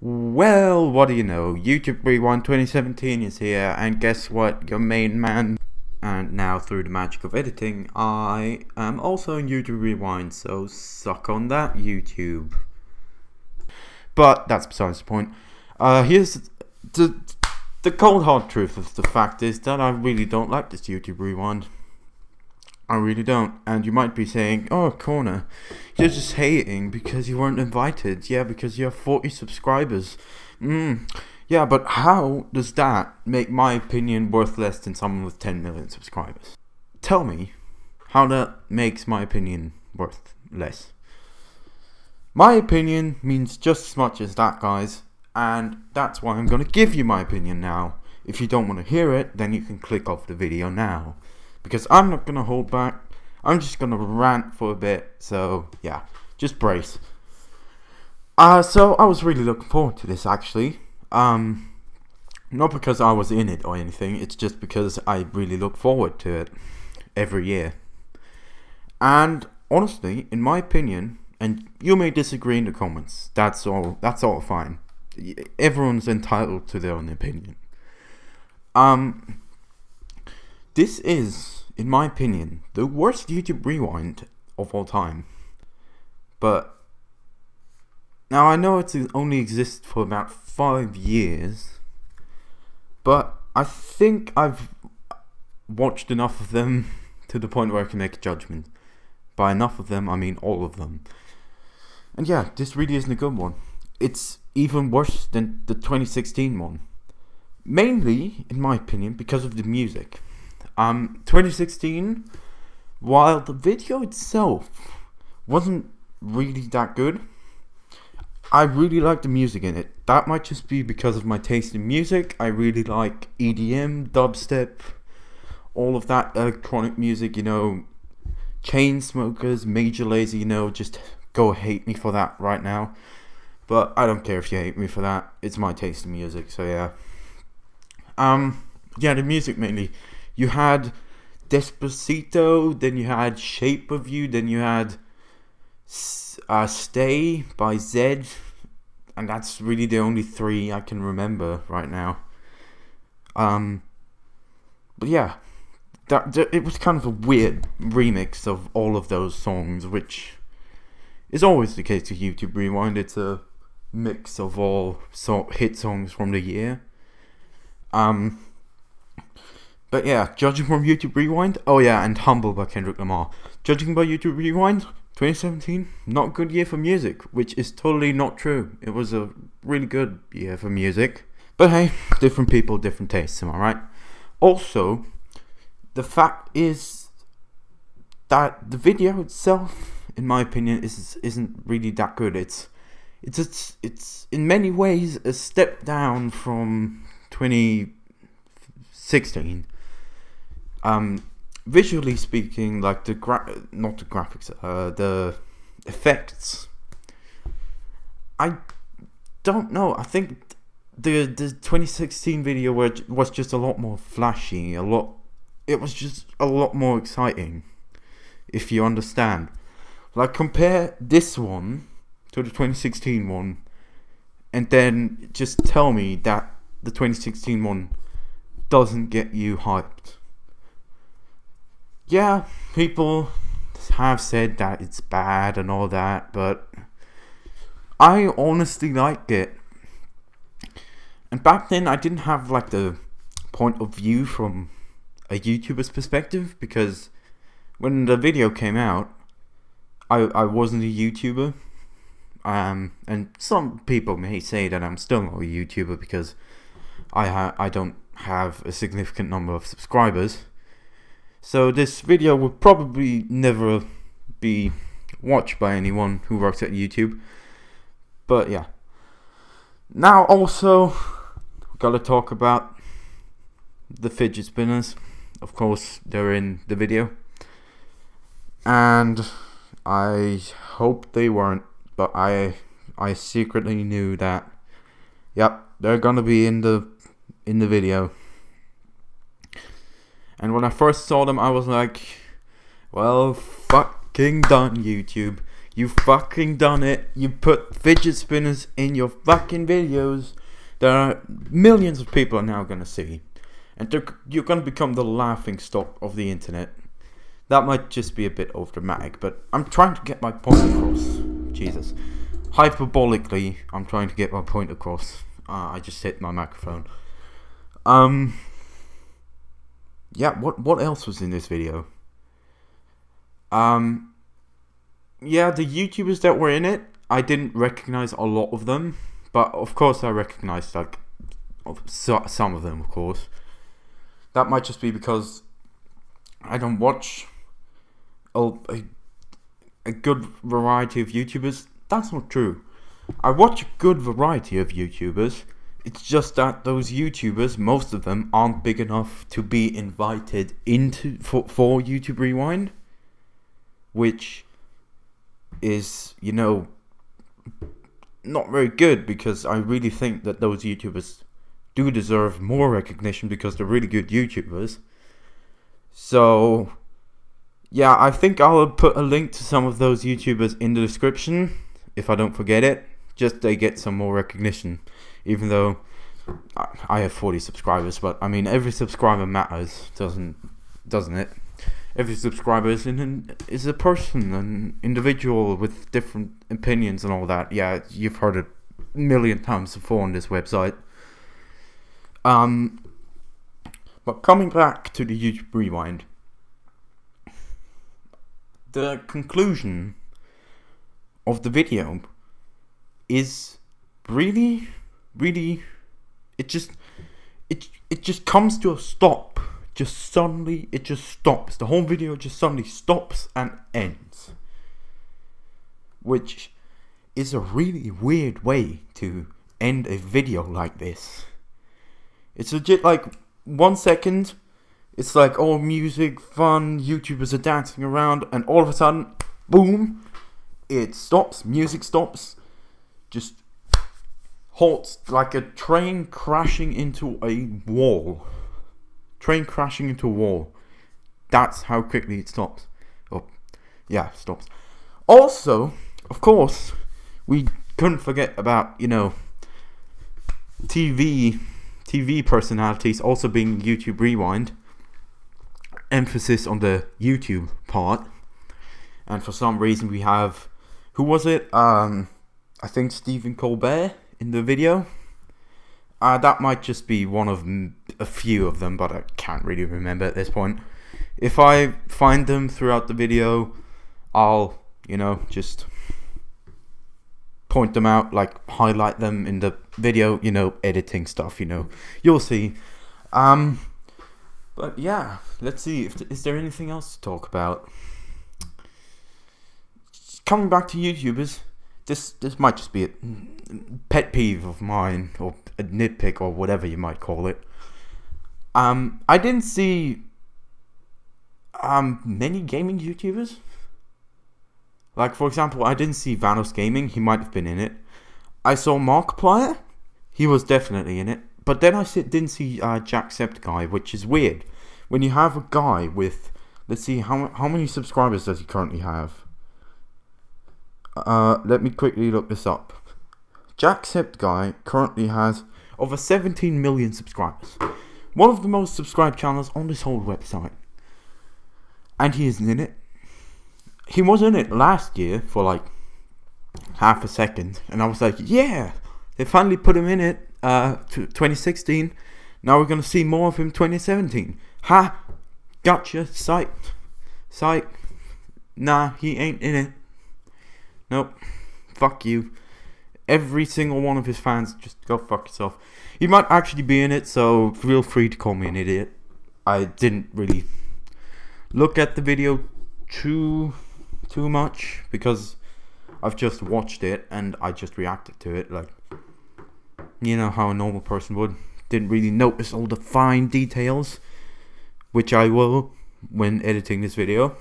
Well, what do you know? YouTube Rewind 2017 is here, and guess what? Your main man. And now, through the magic of editing, I am also in YouTube Rewind, so suck on that, YouTube. But that's besides the point. Uh, here's the the cold hard truth of the fact is that I really don't like this YouTube Rewind. I really don't. And you might be saying, oh, Corner, you're just hating because you weren't invited. Yeah, because you have 40 subscribers. Mm. Yeah, but how does that make my opinion worth less than someone with 10 million subscribers? Tell me how that makes my opinion worth less. My opinion means just as much as that, guys. And that's why I'm going to give you my opinion now. If you don't want to hear it, then you can click off the video now because I'm not going to hold back. I'm just going to rant for a bit. So, yeah, just brace. Uh, so I was really looking forward to this actually. Um, not because I was in it or anything, it's just because I really look forward to it every year. And honestly, in my opinion, and you may disagree in the comments, that's all that's all fine. Everyone's entitled to their own opinion. Um this is in my opinion, the worst YouTube rewind of all time. But now I know it only exists for about five years, but I think I've watched enough of them to the point where I can make a judgment. By enough of them, I mean all of them. And yeah, this really isn't a good one. It's even worse than the 2016 one. Mainly, in my opinion, because of the music. Um, 2016, while the video itself wasn't really that good, I really like the music in it. That might just be because of my taste in music. I really like EDM, dubstep, all of that electronic music, you know, Chainsmokers, Major Lazer, you know, just go hate me for that right now. But I don't care if you hate me for that. It's my taste in music, so yeah. Um, yeah, the music mainly you had Despacito, then you had Shape of You, then you had uh, Stay by Zedd, and that's really the only three I can remember right now. Um, but yeah, that it was kind of a weird remix of all of those songs, which is always the case with YouTube Rewind. It's a mix of all so hit songs from the year. Um, but yeah, judging from YouTube Rewind, oh yeah, and Humble by Kendrick Lamar. Judging by YouTube Rewind, 2017, not good year for music, which is totally not true. It was a really good year for music. But hey, different people, different tastes, am I right? Also, the fact is that the video itself, in my opinion, is isn't really that good. It's it's it's, it's in many ways a step down from 2016 um, visually speaking, like the gra- not the graphics, uh, the effects. I don't know. I think the the 2016 video was just a lot more flashy, a lot. It was just a lot more exciting, if you understand. Like compare this one to the 2016 one, and then just tell me that the 2016 one doesn't get you hyped yeah, people have said that it's bad and all that, but I honestly like it. And back then, I didn't have like the point of view from a YouTuber's perspective because when the video came out, I I wasn't a YouTuber. Um, and some people may say that I'm still not a YouTuber because I ha I don't have a significant number of subscribers. So this video will probably never be watched by anyone who works at YouTube. But yeah. Now also, we gotta talk about the fidget spinners. Of course, they're in the video. And I hope they weren't, but I I secretly knew that. Yep, they're gonna be in the in the video. And when I first saw them, I was like, well, fucking done, YouTube. You fucking done it. You put fidget spinners in your fucking videos that are millions of people are now gonna see. And you're gonna become the laughing stock of the internet. That might just be a bit overdramatic, but I'm trying to get my point across. Jesus. Hyperbolically, I'm trying to get my point across. Uh, I just hit my microphone. Um. Yeah, what what else was in this video? Um. Yeah, the YouTubers that were in it, I didn't recognize a lot of them, but of course I recognized like some of them, of course. That might just be because I don't watch a, a, a good variety of YouTubers. That's not true. I watch a good variety of YouTubers. It's just that those YouTubers, most of them, aren't big enough to be invited into for, for YouTube Rewind, which is, you know, not very good because I really think that those YouTubers do deserve more recognition because they're really good YouTubers. So, yeah, I think I'll put a link to some of those YouTubers in the description if I don't forget it. Just they get some more recognition, even though I have 40 subscribers. But I mean, every subscriber matters, doesn't doesn't it? Every subscriber is an, is a person, an individual with different opinions and all that. Yeah, you've heard it a million times before on this website. Um, but coming back to the YouTube Rewind, the conclusion of the video is really, really, it just, it, it just comes to a stop. Just suddenly, it just stops. The whole video just suddenly stops and ends. Which is a really weird way to end a video like this. It's legit like one second, it's like all music, fun, YouTubers are dancing around, and all of a sudden, boom, it stops, music stops, just halts like a train crashing into a wall. Train crashing into a wall. That's how quickly it stops. Oh, yeah, stops. Also, of course, we couldn't forget about, you know, TV TV personalities also being YouTube Rewind. Emphasis on the YouTube part. And for some reason we have who was it? Um I think Stephen Colbert in the video. Uh, that might just be one of a few of them, but I can't really remember at this point. If I find them throughout the video, I'll, you know, just point them out, like highlight them in the video, you know, editing stuff, you know, you'll see. Um, but yeah, let's see. If is there anything else to talk about? Coming back to YouTubers, this this might just be a pet peeve of mine, or a nitpick, or whatever you might call it. Um, I didn't see um many gaming YouTubers like, for example, I didn't see Vanoss Gaming. He might have been in it. I saw Markiplier. He was definitely in it. But then I didn't see uh, Jacksepticeye, which is weird. When you have a guy with... Let's see, how, how many subscribers does he currently have? Uh, let me quickly look this up. Jacksepticeye currently has over 17 million subscribers. One of the most subscribed channels on this whole website. And he isn't in it he was in it last year for like half a second, and I was like, yeah, they finally put him in it. Uh, 2016. Now we're gonna see more of him 2017. Ha! Gotcha. Psych. Psych. Nah, he ain't in it. Nope. Fuck you. Every single one of his fans, just go fuck yourself. He might actually be in it, so feel free to call me an idiot. I didn't really look at the video too too much because I've just watched it and I just reacted to it like you know how a normal person would. Didn't really notice all the fine details, which I will when editing this video.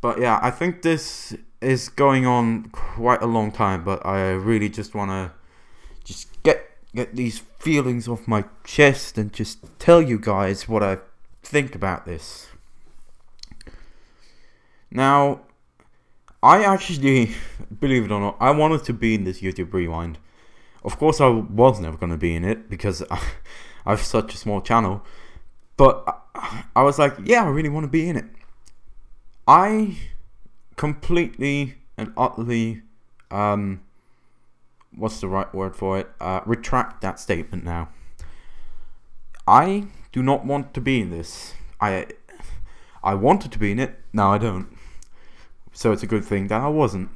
But yeah, I think this is going on quite a long time, but I really just want to just get get these feelings off my chest and just tell you guys what I think about this. Now, I actually, believe it or not, I wanted to be in this YouTube Rewind. Of course, I was never going to be in it because I, I have such a small channel. But I, I was like, yeah, I really want to be in it. I completely and utterly, um, what's the right word for it? Uh, retract that statement now. I do not want to be in this. I, I wanted to be in it. Now I don't. So it's a good thing that I wasn't.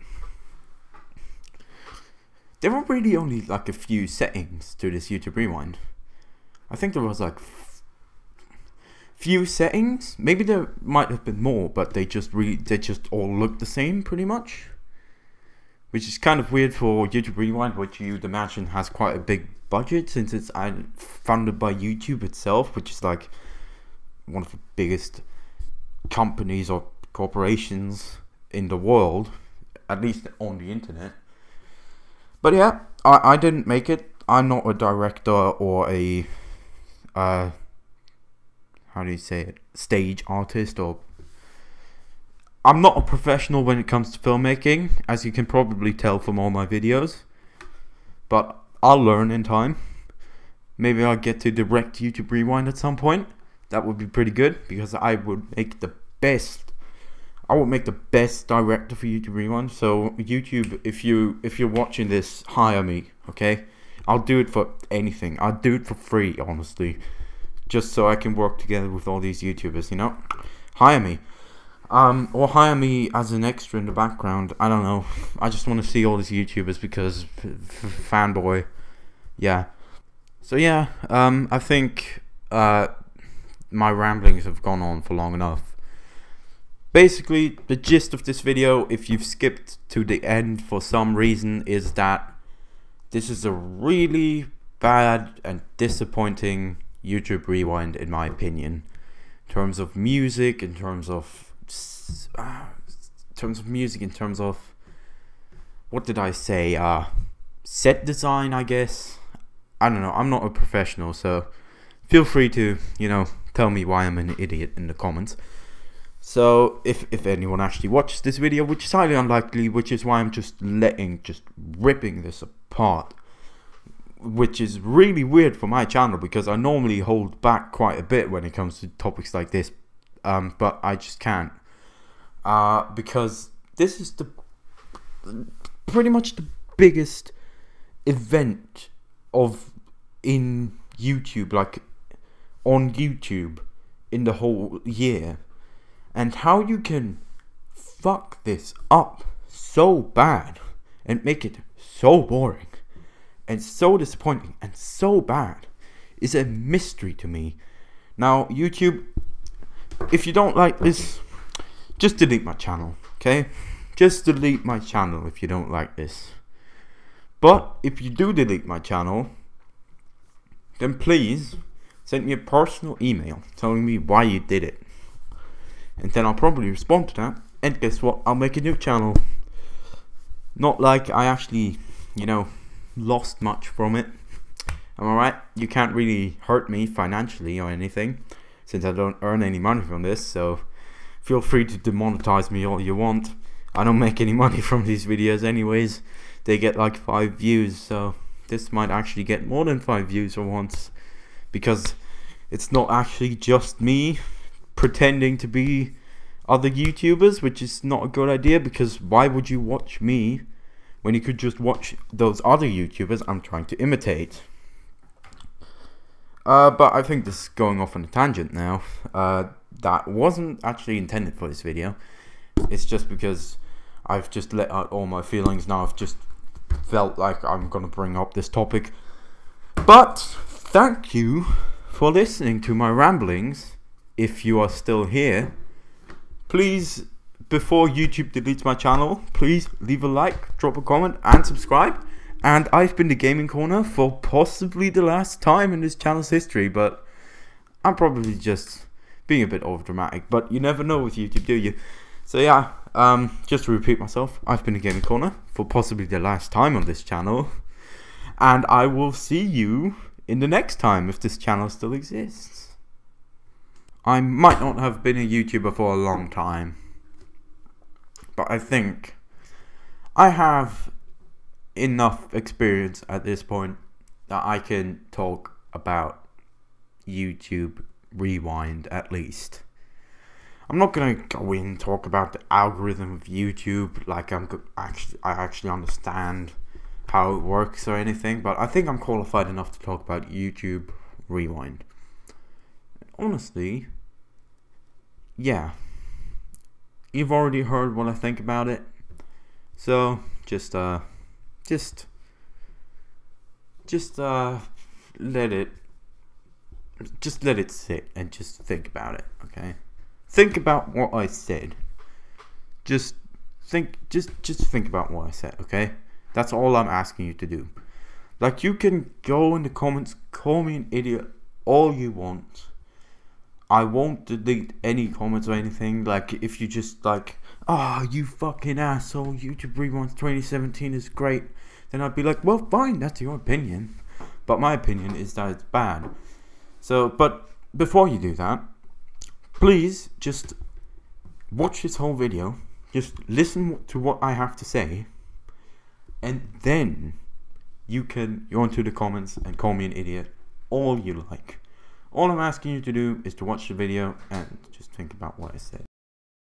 There were really only like a few settings to this YouTube Rewind. I think there was like few settings. Maybe there might have been more, but they just really they just all look the same pretty much. Which is kind of weird for YouTube Rewind, which you'd imagine has quite a big budget since it's funded by YouTube itself, which is like one of the biggest companies or corporations in the world, at least on the internet. But yeah, I, I didn't make it. I'm not a director or a, uh, how do you say it, stage artist or. I'm not a professional when it comes to filmmaking, as you can probably tell from all my videos. But I'll learn in time. Maybe I'll get to direct YouTube Rewind at some point. That would be pretty good because I would make the best I would make the best director for YouTube Rewind. So YouTube, if you if you're watching this, hire me, okay? I'll do it for anything. I'll do it for free, honestly, just so I can work together with all these YouTubers. You know, hire me, um, or hire me as an extra in the background. I don't know. I just want to see all these YouTubers because fanboy, yeah. So yeah, um, I think uh, my ramblings have gone on for long enough. Basically, the gist of this video, if you've skipped to the end for some reason, is that this is a really bad and disappointing YouTube Rewind in my opinion. In terms of music, in terms of... Uh, in terms of music, in terms of... What did I say? Uh, set design, I guess? I don't know, I'm not a professional, so feel free to, you know, tell me why I'm an idiot in the comments. So if, if anyone actually watches this video, which is highly unlikely, which is why I'm just letting, just ripping this apart. Which is really weird for my channel because I normally hold back quite a bit when it comes to topics like this. Um, but I just can't. Uh, because this is the pretty much the biggest event of in YouTube, like on YouTube in the whole year and how you can fuck this up so bad and make it so boring and so disappointing and so bad is a mystery to me. Now, YouTube, if you don't like this, just delete my channel, okay? Just delete my channel if you don't like this. But if you do delete my channel, then please send me a personal email telling me why you did it and then I'll probably respond to that. And guess what? I'll make a new channel. Not like I actually, you know, lost much from it. I'm alright. You can't really hurt me financially or anything, since I don't earn any money from this. So feel free to demonetize me all you want. I don't make any money from these videos anyways. They get like 5 views, so this might actually get more than 5 views for once. Because it's not actually just me pretending to be other YouTubers, which is not a good idea because why would you watch me when you could just watch those other YouTubers I'm trying to imitate? Uh, but I think this is going off on a tangent now. Uh, that wasn't actually intended for this video. It's just because I've just let out all my feelings now. I've just felt like I'm going to bring up this topic. But thank you for listening to my ramblings if you are still here, please, before YouTube deletes my channel, please leave a like, drop a comment, and subscribe. And I've been the Gaming Corner for possibly the last time in this channel's history, but I'm probably just being a bit over dramatic. But you never know with YouTube, do you? So yeah, um, just to repeat myself, I've been the Gaming Corner for possibly the last time on this channel. And I will see you in the next time if this channel still exists. I might not have been a YouTuber for a long time, but I think I have enough experience at this point that I can talk about YouTube Rewind at least. I'm not gonna go in and talk about the algorithm of YouTube like I'm actually I actually understand how it works or anything, but I think I'm qualified enough to talk about YouTube Rewind. Honestly, yeah. You've already heard what I think about it. So, just uh just just uh let it just let it sit and just think about it, okay? Think about what I said. Just think just just think about what I said, okay? That's all I'm asking you to do. Like you can go in the comments, call me an idiot all you want. I won't delete any comments or anything. Like if you just like, oh you fucking asshole, YouTube Rewind 2017 is great, then I'd be like, well fine, that's your opinion. But my opinion is that it's bad. So, but before you do that, please just watch this whole video. Just listen to what I have to say. And then you can go into the comments and call me an idiot all you like. All I'm asking you to do is to watch the video and just think about what I said.